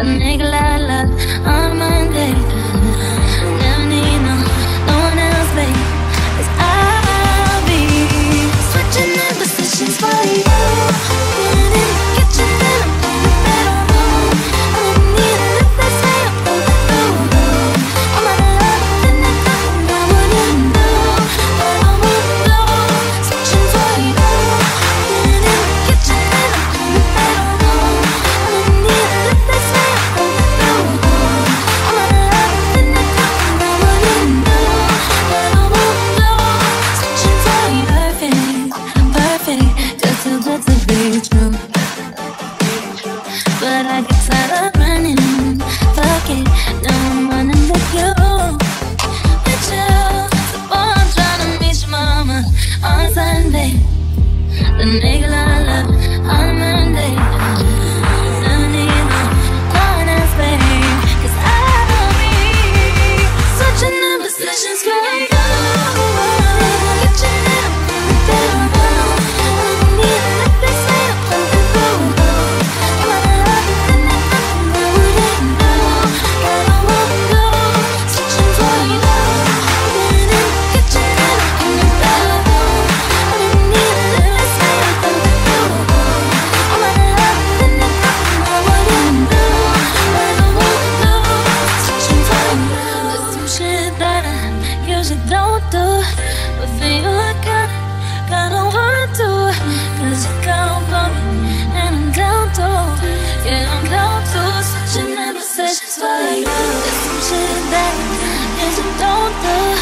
a nigga la love on Monday. to be true. But I running. Fuck it, now I'm running with you. With you, boy I'm trying to meet your mama on Sunday. The nigga. she don't do But for you I got, got a want to. Cause you got on me and I'm down to Yeah, I'm down to. Such an never she's for you. It's some shit that, that you don't do